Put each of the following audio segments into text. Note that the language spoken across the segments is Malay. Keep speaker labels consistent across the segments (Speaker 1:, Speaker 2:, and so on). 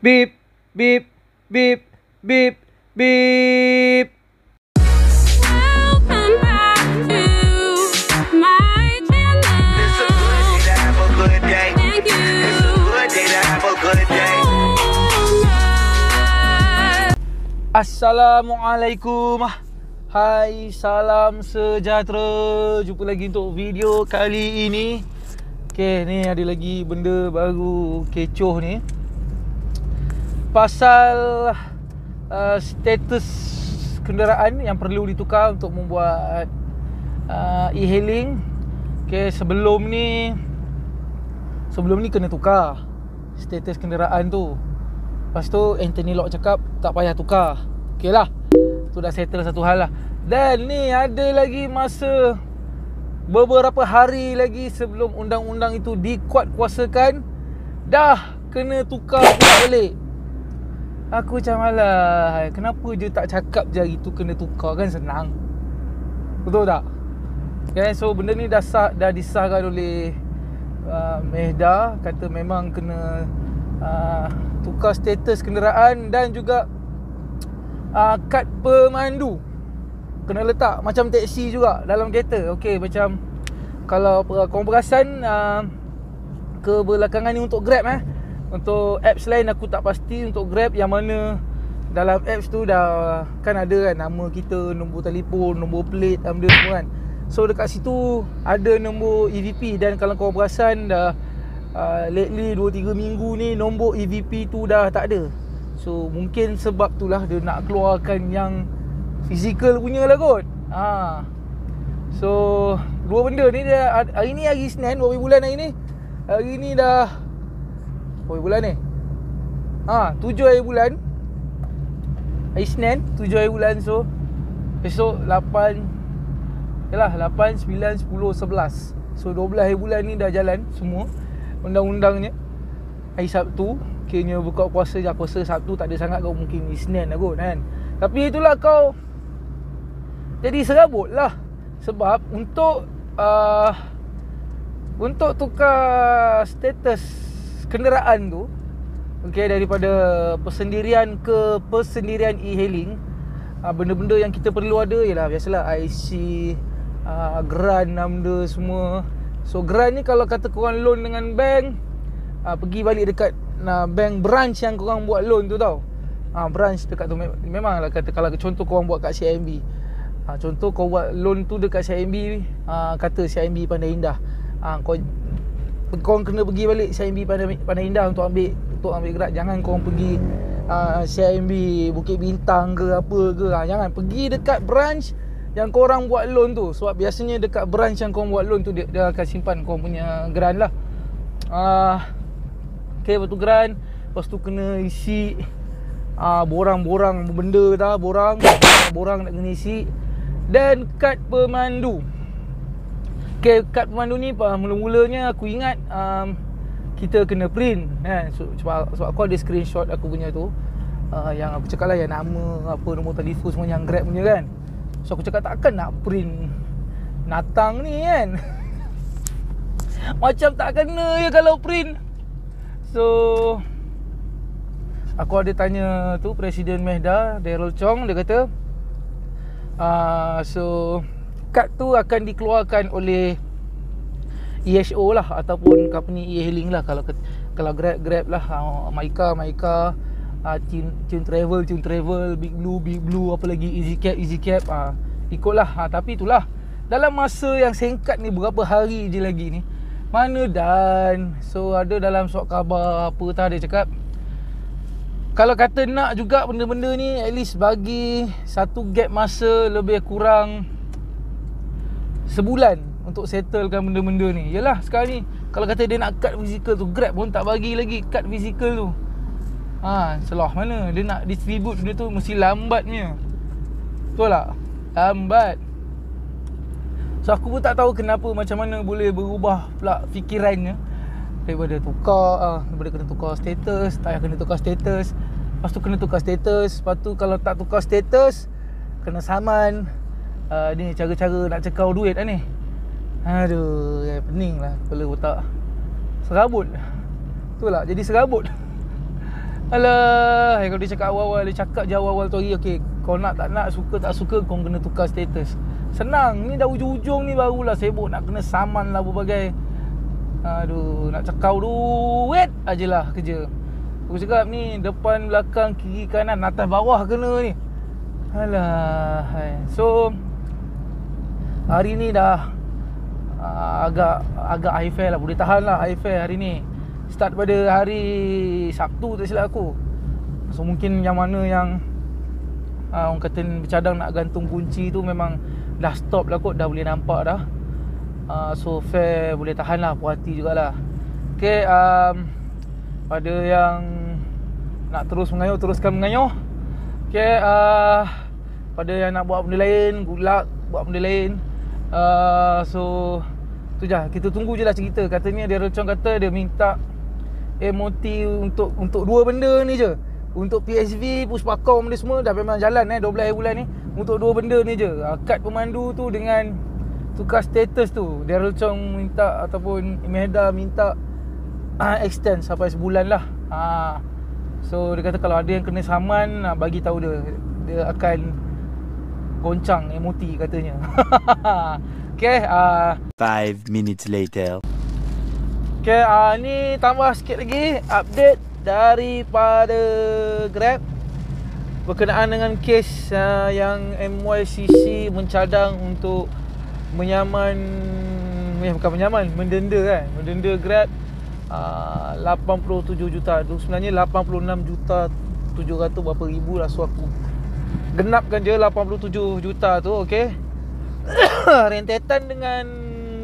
Speaker 1: Beep, beep, beep, beep, beep. Assalamualaikum. Hai, salam sejahtera. Jumpa lagi untuk video kali ini. Okay, ni ada lagi benda baru kecoh ni. Pasal uh, status kenderaan yang perlu ditukar untuk membuat uh, e-hailing. Okay, sebelum ni sebelum ni kena tukar status kenderaan tu. Lepas tu Anthony Lock cakap tak payah tukar. Okey lah. Tu dah settle satu hal lah. Dan ni ada lagi masa beberapa hari lagi sebelum undang-undang itu dikuat kuasakan dah kena tukar pula balik. Aku macam alah, kenapa je tak cakap je hari tu kena tukar kan senang. Betul tak? Okay, so benda ni dah sah, dah disahkan oleh uh, Mehda kata memang kena uh, tukar status kenderaan dan juga uh, kad pemandu kena letak macam teksi juga dalam kereta. Okey macam kalau korang perasan uh, kebelakangan ni untuk Grab eh. Untuk apps lain aku tak pasti untuk Grab yang mana dalam apps tu dah kan ada kan nama kita, nombor telefon, nombor plate, benda semua kan. So dekat situ ada nombor EVP dan kalau kau perasan dah uh, lately 2 3 minggu ni nombor EVP tu dah tak ada. So mungkin sebab tu lah dia nak keluarkan yang fizikal punya lah kot. Ha. So dua benda ni dia hari ni hari Isnin berapa bulan hari ni? Hari ni dah berapa bulan ni? Ha, 7 hari bulan. Hari Isnin 7 hari bulan. So besok 8 Yalah 8, 9, 10, 11 So 12 hari bulan ni dah jalan semua Undang-undangnya. Hari Sabtu Kiranya buka puasa je Aku rasa Sabtu tak ada sangat kau Mungkin. Isnin lah kot kan? Tapi itulah kau Jadi serabut lah. Sebab untuk uh, Untuk tukar status kenderaan tu Okay daripada persendirian ke persendirian e-hailing uh, Benda-benda yang kita perlu ada Ialah biasalah IC uh, Grant benda semua. So grant ni kalau kata korang loan dengan bank uh, Pergi balik dekat uh, bank branch yang korang buat loan tu tau. Uh, Branch dekat tu me- Memang lah kata Kalau contoh korang buat kat CIMB Contoh kau buat loan tu dekat CIMB Kata CIMB Pandai Indah. Kau Korang kena pergi balik CIMB Pandai, Pandai Indah untuk ambil Untuk ambil gerak. Jangan korang pergi uh, CIMB Bukit Bintang ke apa ke. Uh, Jangan. Pergi dekat branch yang korang buat loan tu. Sebab biasanya dekat branch yang korang buat loan tu dia, dia akan simpan korang punya grant lah. Uh, Okay lepas tu grant Lepas tu kena isi uh, Borang-borang benda dah Borang Borang nak kena isi. Dan kad pemandu Okay kad pemandu ni Mula-mulanya aku ingat um, Kita kena print kan? so, sebab, sebab aku ada screenshot aku punya tu uh, Yang aku cakap lah yang nama Apa nombor telefon semua Yang grab punya kan? So aku cakap takkan nak print Natang ni kan? Macam tak kena je kalau print. So Aku ada tanya tu Presiden Mehda Daryl Chong Dia kata uh, So Kad tu akan dikeluarkan oleh EHO lah Ataupun company e-hailing lah. Kalau kalau Grab Grab lah uh, Maika Maika uh, Tune, Travel Tune Travel Big Blue Big Blue Apa lagi Easy Cap Easy Cap uh, Ikutlah uh, Tapi itulah Dalam masa yang singkat ni Berapa hari je lagi ni Mana dan? So ada dalam surat khabar Apa tah dia cakap? Kalau kata nak juga benda-benda ni At least bagi Satu gap masa Lebih kurang Sebulan Untuk settlekan benda-benda ni. Yelah sekarang ni Kalau kata dia nak cut physical tu Grab pun tak bagi lagi Cut physical tu. Ha, selah mana. Dia nak distribute benda tu Mesti lambatnya. Betul tak? Lambat. So aku pun tak tahu kenapa Macam mana boleh berubah pula fikirannya Daripada tukar ah, Daripada kena tukar status Tak payah kena tukar status. Lepas tu kena tukar status. Lepas tu kalau tak tukar status Kena saman uh, Ni cara-cara nak cekau duit lah ni Aduh ya, Pening lah Kepala otak Serabut Itulah jadi serabut Alah, kalau dia cakap awal-awal, dia cakap je awal-awal tu hari, okey, kau nak tak nak, suka tak suka, kau kena tukar status. Senang, ni dah ujung-ujung ni barulah sibuk nak kena saman lah berbagai. Aduh, nak cakap duit ajalah kerja. Aku cakap ni depan, belakang, kiri, kanan, atas, bawah kena ni. Alah, hai. So, hari ni dah uh, agak agak high fair lah, boleh tahan lah high fair hari ni. Start pada hari Sabtu tak silap aku. So mungkin yang mana yang uh, Orang kata bercadang nak gantung kunci tu Memang dah stop lah kot. Dah boleh nampak dah. Uh, So fair boleh tahan lah. Puas hati jugalah. Okay um, Pada yang Nak terus mengayuh Teruskan mengayuh. Okay uh, Pada yang nak buat benda lain Good luck Buat benda lain uh, So Tu je Kita tunggu je lah cerita Katanya dia Recong kata Dia minta MOT untuk untuk dua benda ni je. Untuk PSV, Puspakom ni semua dah memang jalan eh 12 hari bulan ni. Untuk dua benda ni je. Uh, kad pemandu tu dengan tukar status tu. Daryl Chong minta ataupun Imeda minta uh, extend sampai sebulan lah. Uh, so dia kata kalau ada yang kena saman uh, bagi tahu dia. Dia akan goncang MOT katanya. okay, uh,
Speaker 2: Five minutes later.
Speaker 1: Okay, uh, ni tambah sikit lagi update daripada Grab berkenaan dengan kes uh, yang MYCC mencadang untuk menyaman eh, bukan menyaman, mendenda kan. Mendenda Grab uh, 87 juta. Tu sebenarnya 86 juta 700 berapa ribu lah so aku genapkan je 87 juta tu, okey. Rentetan dengan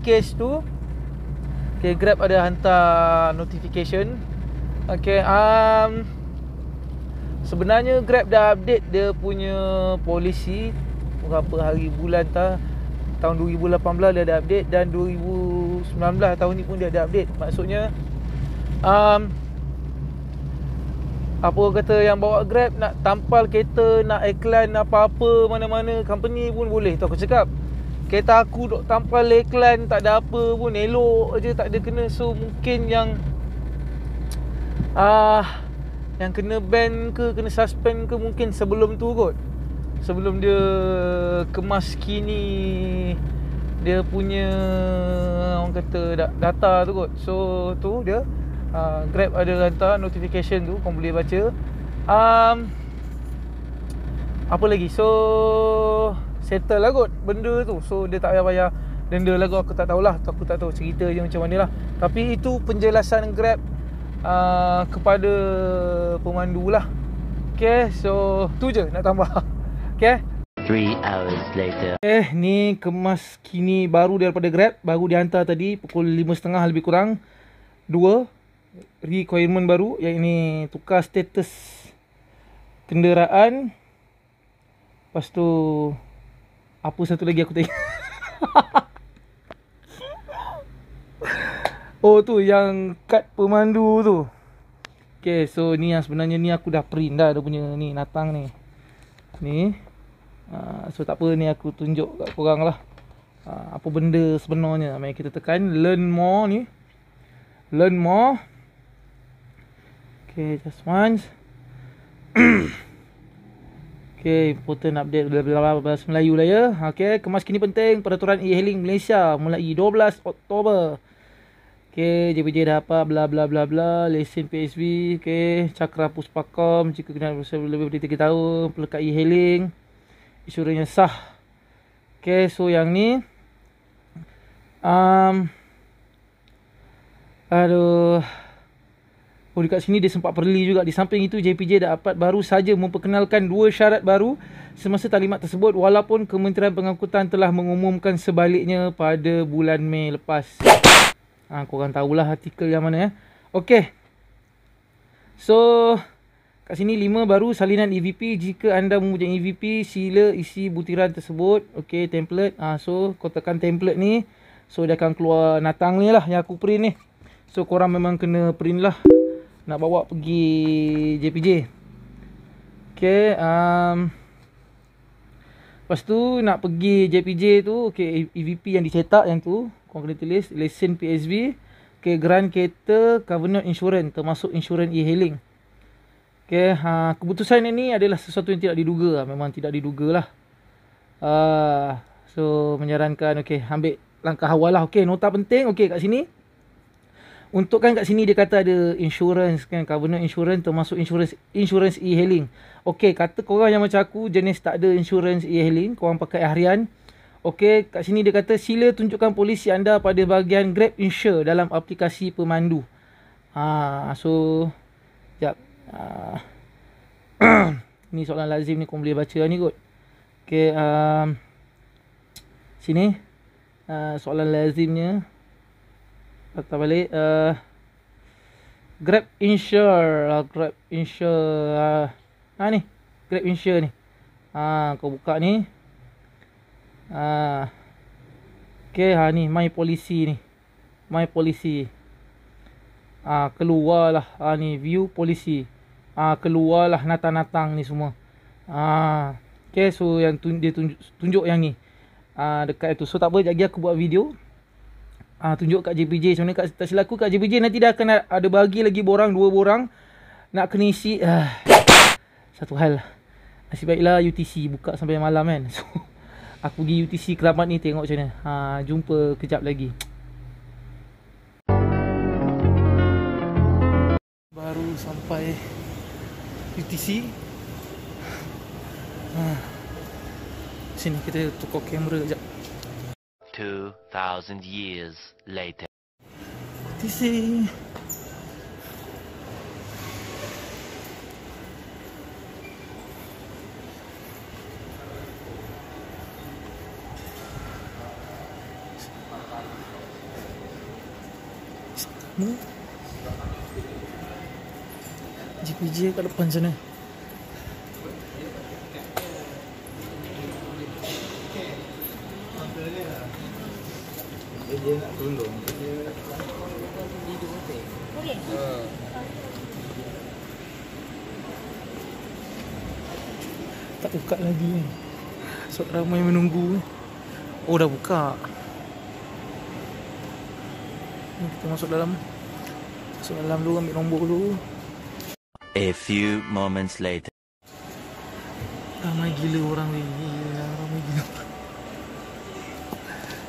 Speaker 1: kes tu Okay, Grab ada hantar notification. Okay, um, sebenarnya Grab dah update dia punya polisi berapa hari bulan tak tahun 2018 dia ada update dan 2019 tahun ni pun dia ada update. Maksudnya um, apa orang kata yang bawa Grab nak tampal kereta, nak iklan apa-apa mana-mana company pun boleh. Tu aku cakap. Kereta aku duk tampal iklan tak ada apa pun elok je tak ada kena so mungkin yang ah uh, yang kena ban ke kena suspend ke mungkin sebelum tu kot. Sebelum dia kemas kini dia punya orang kata data tu kot. So tu dia uh, Grab ada hantar notification tu kau boleh baca. Um, apa lagi? So settle lah kot benda tu. So dia tak payah bayar denda lah kot. Aku tak tahulah. Aku tak tahu cerita je macam mana lah. Tapi itu penjelasan Grab uh, kepada pemandu lah. Okay so tu je nak tambah. Okay?
Speaker 2: Three hours later.
Speaker 1: Eh ni kemas kini baru daripada Grab. Baru dihantar tadi pukul 5.30 lebih kurang Requirement baru Yang ini tukar status Kenderaan. Lepas tu apa satu lagi aku tengok? Oh tu yang kad pemandu tu. Okay so ni yang sebenarnya ni aku dah print dah Dia punya ni natang ni. Ni. Uh, So tak apa ni aku tunjuk kat korang lah. Uh, Apa benda sebenarnya Mari kita tekan. Learn more ni. Learn more Okay just once Okay, important update bahasa Melayu lah ya. Okay, kemas kini penting peraturan e-hailing Malaysia mulai 12 Oktober. Okay, JPJ dah apa bla bla bla bla, lesen PSV, okay, cakra puspakom jika kena berusaha lebih dari 3 tahun, pelekat e-hailing, insurannya sah. Okay, so yang ni um, aduh Oh dekat sini dia sempat perli juga. Di samping itu JPJ dapat baru saja memperkenalkan dua syarat baru Semasa talimat tersebut Walaupun Kementerian Pengangkutan telah mengumumkan sebaliknya pada bulan Mei lepas. Ha, Korang tahulah artikel yang mana ya Okey. So Kat sini lima baru salinan EVP Jika anda mempunyai EVP Sila isi butiran tersebut. Okey template. Ha, So kau tekan template ni. So dia akan keluar natang ni lah Yang aku print ni. So korang memang kena print lah nak bawa pergi JPJ. Okay, um, lepas tu nak pergi JPJ tu, okay, EVP yang dicetak yang tu, kau kena tulis lesen PSV, okay, grant kereta, covenant insurance, termasuk insurans e-hailing. Okay, ha, keputusan ini adalah sesuatu yang tidak diduga lah. Memang tidak diduga lah. Uh, so, menyarankan, okay, ambil langkah awal lah. Okay, nota penting, okay, kat sini. Untuk kan kat sini dia kata ada insurance kan, covenant insurance termasuk insurance insurance e-hailing. Okay, kata korang yang macam aku jenis tak ada insurance e-hailing, korang pakai harian. Okay, kat sini dia kata sila tunjukkan polisi anda pada bahagian Grab Insure dalam aplikasi pemandu. Ha, so, sekejap. Ha, ni soalan lazim ni kau boleh baca ni kot. Okay, um, sini. Uh, soalan lazimnya. Kata balik. Uh, Grab Insure. Uh, Grab Insure. Uh, ha ni. Grab Insure ni. Ha, kau buka ni. Ha. Okay, ha ni. My Policy ni. My Policy. Ah keluarlah ah ni view policy. Ah keluarlah natang-natang ni semua. Ah okay so yang tun- dia tunjuk, tunjuk yang ni. Ah dekat itu. So tak apa lagi aku buat video. Ha, tunjuk kat JPJ mana kat tak silap aku kat JPJ nanti dah akan ada bagi lagi borang dua borang nak kena isi ah, satu hal. Nasib baiklah UTC buka sampai malam kan. So aku pergi UTC keramat ni tengok macam mana. Ha jumpa kejap lagi. baru sampai UTC ha. Sini kita tukar kamera sekejap
Speaker 2: 2,000 years later.
Speaker 1: UTC Sana JPJ kat depan sana Tak buka lagi ni. So ramai menunggu Oh dah buka. Ni Kita masuk dalam. Masuk dalam dulu ambil nombor dulu.
Speaker 2: A few moments later.
Speaker 1: Ramai gila orang ni. Gila ramai gila.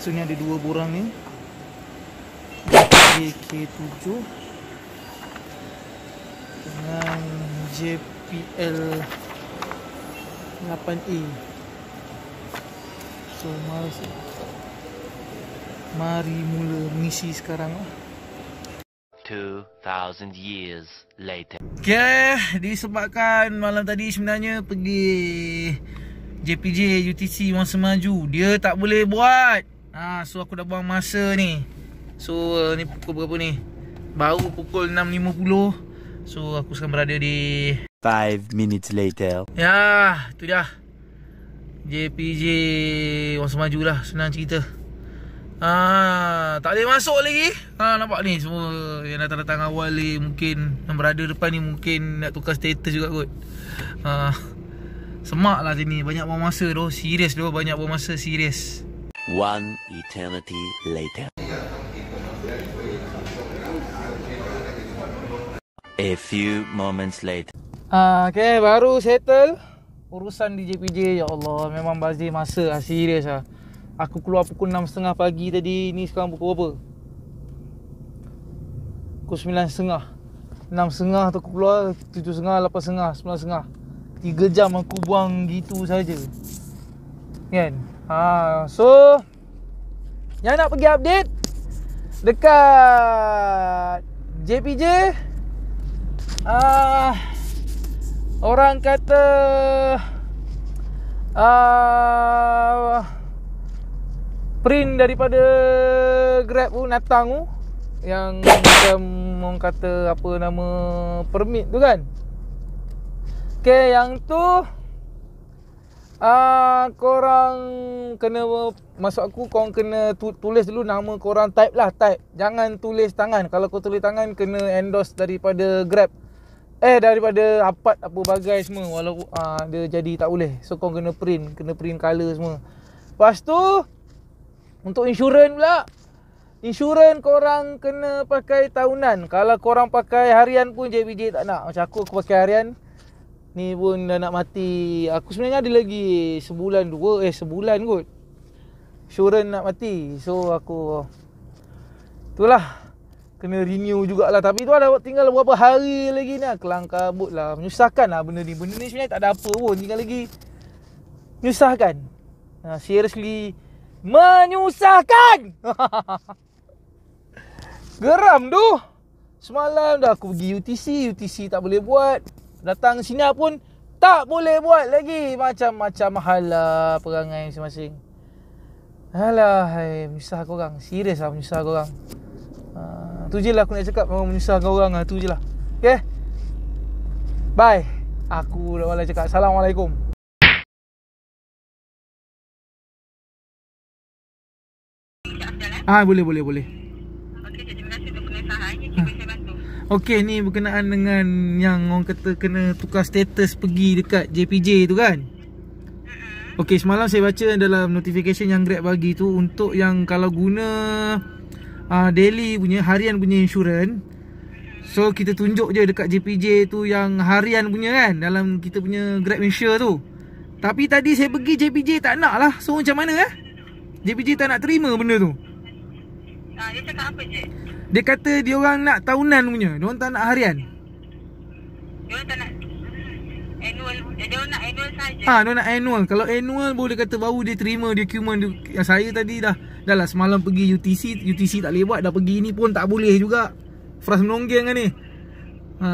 Speaker 1: So ni ada dua borang ni. JK7 Dengan JPL 8A So mari Mari mula misi sekarang lah.
Speaker 2: 2,000 years later.
Speaker 1: Okay, disebabkan malam tadi sebenarnya pergi JPJ UTC Wang Semaju. Dia tak boleh buat. Ha, So aku dah buang masa ni. So uh, ni pukul berapa ni? Baru pukul 6.50 So aku sekarang berada di
Speaker 2: Five minutes later.
Speaker 1: Ya, tu dia JPJ Wang Semaju lah Senang cerita Ah, tak boleh masuk lagi. Ha, nampak ni semua yang datang-datang awal ni mungkin yang berada depan ni mungkin nak tukar status juga kot. Ha, semak lah sini. Banyak buang masa doh. Serius doh. Banyak buang masa. Serius.
Speaker 2: One eternity later. A few moments later.
Speaker 1: Ah, okay, baru settle urusan di JPJ. Ya Allah, memang bazir masa lah. Serius lah. Aku keluar pukul 6.30 pagi tadi. Ni sekarang pukul berapa? Pukul 9.30. 6.30 tu aku keluar. 7.30, 8.30, 9.30. 3 jam aku buang gitu saja. Kan? Ha, so yang nak pergi update dekat JPJ ah orang kata ah print daripada Grab tu datang tu yang macam orang kata apa nama permit tu kan. Okay, yang tu uh, korang kena masuk aku korang kena tu, tulis dulu nama korang type lah type. Jangan tulis tangan. Kalau kau tulis tangan kena endorse daripada Grab. Eh daripada Apart apa bagai semua walaupun uh, dia jadi tak boleh. So kau kena print, kena print colour semua. Lepas tu untuk insurans pula. Insurans korang kena pakai tahunan. Kalau korang pakai harian pun JBJ tak nak. Macam aku aku pakai harian Ni pun dah nak mati. Aku sebenarnya ada lagi sebulan dua eh sebulan kot. Insurans nak mati. So aku itulah kena renew jugalah. Tapi tu ada tinggal beberapa hari lagi ni. Kelang kabut lah. Menyusahkan lah benda ni. Benda ni sebenarnya tak ada apa pun. Tinggal lagi menyusahkan. Ha, seriously menyusahkan! Geram tu. Semalam dah aku pergi UTC UTC tak boleh buat. Datang sini pun tak boleh buat lagi. Macam-macam hal lah perangai masing-masing. Alah, hai, menyusah korang. Serius lah menyusah korang. Ha, tu je lah aku nak cakap memang menyusahkan orang lah. Tu je lah. Okay? Bye. Aku dah malas cakap. Assalamualaikum. Ah boleh boleh boleh.
Speaker 3: Okey, terima kasih untuk pengesahannya. Cuba saya bantu.
Speaker 1: Okey ni berkenaan dengan yang orang kata kena tukar status pergi dekat JPJ tu kan. Okey semalam saya baca dalam notification yang Grab bagi tu untuk yang kalau guna uh, daily punya harian punya insurans So kita tunjuk je dekat JPJ tu yang harian punya kan dalam kita punya Grab Insure tu. Tapi tadi saya pergi JPJ tak nak lah. So macam mana eh? JPJ tak nak terima benda tu.
Speaker 3: Ah, dia cakap apa je?
Speaker 1: Dia kata dia orang nak tahunan punya. Dia orang tak nak harian.
Speaker 3: Dia orang tak nak annual, eh, dia nak annual saja.
Speaker 1: Ah, dia nak annual. Kalau annual boleh kata baru dia terima dokumen dia. Saya tadi dah dah lah semalam pergi UTC, UTC tak boleh buat, dah pergi ni pun tak boleh juga. Fras menonggeng kan ni. Ha.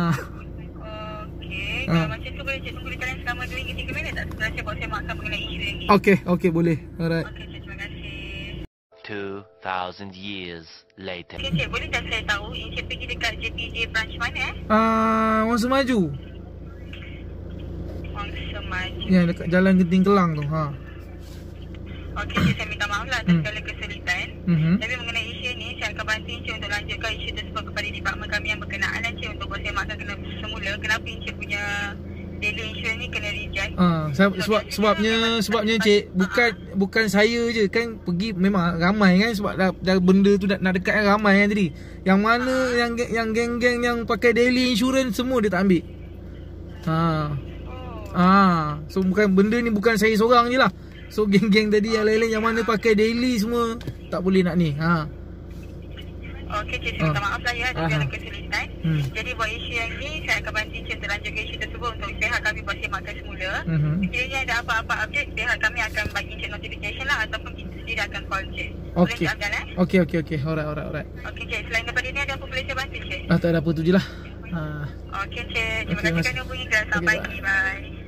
Speaker 3: Okey,
Speaker 1: Ah.
Speaker 3: kalau macam tu boleh cik tunggu di talian selama 2 hingga 3 minit tak? Setelah saya buat saya makan mengenai isu yang ni.
Speaker 1: Okey, okey boleh. Alright.
Speaker 3: Okey, cik, terima kasih.
Speaker 2: 2,000 years later.
Speaker 3: Okey, cik, boleh tak saya tahu Encik pergi dekat JPJ branch mana eh?
Speaker 1: Ah, uh, Wangsa Maju.
Speaker 3: Wangsa Maju.
Speaker 1: Yang dekat Jalan Genting Kelang tu. Ha.
Speaker 3: Okey, cik, saya minta maaf lah atas
Speaker 1: Hmm.
Speaker 3: segala kesulitan.
Speaker 1: Mhm.
Speaker 3: Tapi mengenai isu ini, saya akan bantu Encik untuk lanjutkan isu tersebut kepada departmen kami yang berkenaan Encik untuk buat semakan kena semula kenapa Encik punya daily insurance ni kena reject.
Speaker 1: Ah, sebab, sebab sebabnya sebabnya cik bukan bukan saya je kan pergi memang ramai kan sebab dah, dah benda tu nak, nak dekat kan ramai kan tadi. Yang mana yang yang geng-geng yang pakai daily insurance semua dia tak ambil. Ha.
Speaker 3: Oh.
Speaker 1: Ah, so bukan benda ni bukan saya seorang je lah. So geng-geng tadi yang lain-lain yang mana pakai daily semua tak boleh nak ni. Ha.
Speaker 3: Okey, cik, saya minta
Speaker 1: Ah.
Speaker 3: maaf lah ya segala
Speaker 1: Aha.
Speaker 3: kesulitan.
Speaker 1: Hmm.
Speaker 3: Jadi buat isu yang ni, saya akan bantu untuk lanjutkan isu tersebut untuk pihak kami buat semakan semula.
Speaker 1: Mhm.
Speaker 3: Sekiranya ada apa-apa update, pihak kami akan bagi Encik notification lah ataupun kita sendiri akan call. Boleh
Speaker 1: Okey.
Speaker 3: Eh?
Speaker 1: Okey okey okey. Alright alright alright.
Speaker 3: Okey, Cik. Selain daripada ni, ada apa boleh saya bantu, Cik?
Speaker 1: Ah tak ada apa tu je lah. Ha.
Speaker 3: Okey, Cik. Terima
Speaker 1: Okey,
Speaker 3: kasih kerana hubungi Grab. Selamat
Speaker 1: Okey,
Speaker 3: pagi. Bye.